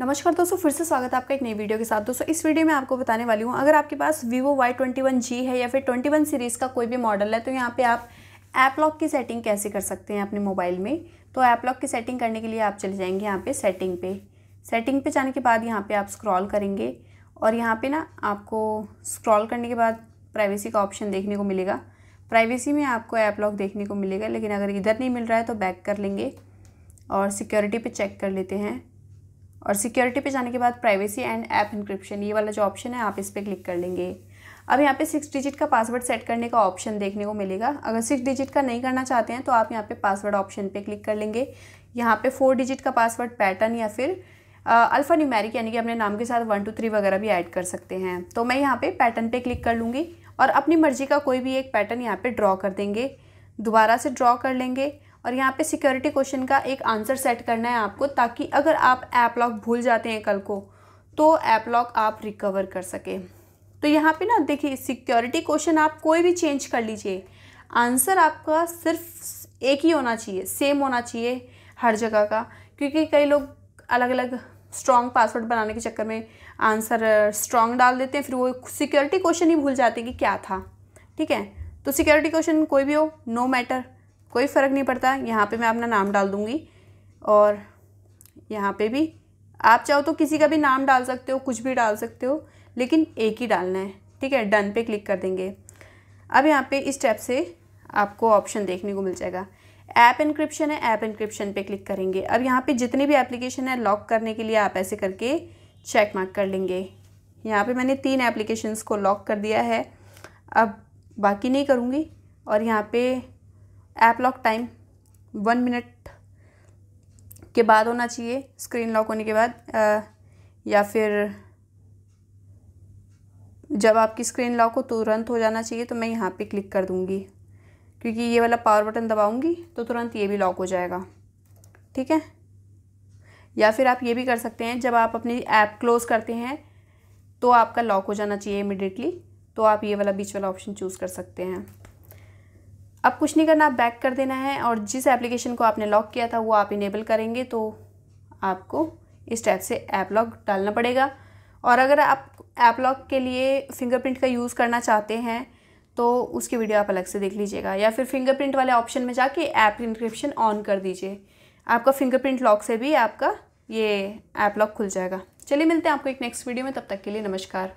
नमस्कार दोस्तों, फिर से स्वागत है आपका एक नई वीडियो के साथ। दोस्तों, इस वीडियो में आपको बताने वाली हूँ, अगर आपके पास Vivo Y twenty one G है या फिर ट्वेंटी वन सीरीज़ का कोई भी मॉडल है तो यहाँ पे आप ऐप लॉक की सेटिंग कैसे कर सकते हैं अपने मोबाइल में? तो ऐप लॉक की सेटिंग करने के लिए आप चले जाएँगे यहाँ पे सेटिंग पे। सेटिंग पे जाने के बाद यहाँ पे आप स्क्रॉल करेंगे और यहाँ पे ना आपको स्क्रॉल करने के बाद प्राइवेसी का ऑप्शन देखने को मिलेगा। प्राइवेसी में आपको ऐप लॉक देखने को मिलेगा, लेकिन अगर इधर नहीं मिल रहा है तो बैक कर लेंगे और सिक्योरिटी पे चेक कर लेते हैं। और सिक्योरिटी पे जाने के बाद प्राइवेसी एंड ऐप इंक्रिप्शन, ये वाला जो ऑप्शन है, आप इस पर क्लिक कर लेंगे। अब यहाँ पे सिक्स डिजिट का पासवर्ड सेट करने का ऑप्शन देखने को मिलेगा। अगर सिक्स डिजिट का नहीं करना चाहते हैं तो आप यहाँ पे पासवर्ड ऑप्शन पे क्लिक कर लेंगे। यहाँ पे फोर डिजिट का पासवर्ड पैटर्न या फिर अल्फ़ा न्यूमेरिक यानी कि अपने नाम के साथ वन टू थ्री वगैरह भी ऐड कर सकते हैं। तो मैं यहाँ पे पैटर्न पे क्लिक कर लूँगी और अपनी मर्ज़ी का कोई भी एक पैटर्न यहाँ पे ड्रॉ कर देंगे। दोबारा से ड्रॉ कर लेंगे और यहाँ पे सिक्योरिटी क्वेश्चन का एक आंसर सेट करना है आपको ताकि अगर आप ऐप लॉक भूल जाते हैं कल को तो ऐप लॉक आप रिकवर कर सके। तो यहाँ पे ना देखिए सिक्योरिटी क्वेश्चन आप कोई भी चेंज कर लीजिए आंसर आपका सिर्फ़ एक ही होना चाहिए सेम होना चाहिए हर जगह का, क्योंकि कई लोग अलग अलग स्ट्रॉन्ग पासवर्ड बनाने के चक्कर में आंसर स्ट्रॉन्ग डाल देते हैं, फिर वो सिक्योरिटी क्वेश्चन ही भूल जाते हैं कि क्या था। ठीक है? तो सिक्योरिटी क्वेश्चन कोई भी हो नो मैटर कोई फ़र्क नहीं पड़ता, यहाँ पे मैं अपना नाम डाल दूँगी और यहाँ पे भी। आप चाहो तो किसी का भी नाम डाल सकते हो, कुछ भी डाल सकते हो, लेकिन एक ही डालना है, ठीक है? डन पे क्लिक कर देंगे। अब यहाँ पे इस स्टेप से आपको ऑप्शन देखने को मिल जाएगा। ऐप इंक्रिप्शन है, ऐप इंक्रिप्शन पे क्लिक करेंगे। अब यहाँ पे जितनी भी एप्लीकेशन है लॉक करने के लिए आप ऐसे करके चेक मार्क कर लेंगे। यहाँ पे मैंने तीन एप्लीकेशंस को लॉक कर दिया है। अब बाकी नहीं करूँगी और यहाँ पे app lock time one minute के बाद होना चाहिए स्क्रीन लॉक होने के बाद आ, या फिर जब आपकी स्क्रीन लॉक हो तुरंत हो जाना चाहिए तो मैं यहाँ पे क्लिक कर दूँगी। क्योंकि ये वाला पावर बटन दबाऊँगी तो तुरंत ये भी लॉक हो जाएगा। ठीक है? या फिर आप ये भी कर सकते हैं जब आप अपनी ऐप क्लोज़ करते हैं तो आपका लॉक हो जाना चाहिए इमिडिएटली तो आप ये वाला बीच वाला ऑप्शन चूज़ कर सकते हैं। अब कुछ नहीं करना, आप बैक कर देना है और जिस एप्लीकेशन को आपने लॉक किया था, वो आप इनेबल करेंगे तो आपको इस टाइप से ऐप लॉक डालना पड़ेगा। और अगर आप ऐप लॉक के लिए फिंगरप्रिंट का यूज़ करना चाहते हैं तो उसकी वीडियो आप अलग से देख लीजिएगा। या फिर फिंगरप्रिंट वाले ऑप्शन में जाके ऐप इंक्रिप्शन ऑन कर दीजिए। आपका फिंगरप्रिंट लॉक से भी आपका ये ऐप लॉक खुल जाएगा। चलिए मिलते हैं आपको एक नेक्स्ट वीडियो में, तब तक के लिए नमस्कार।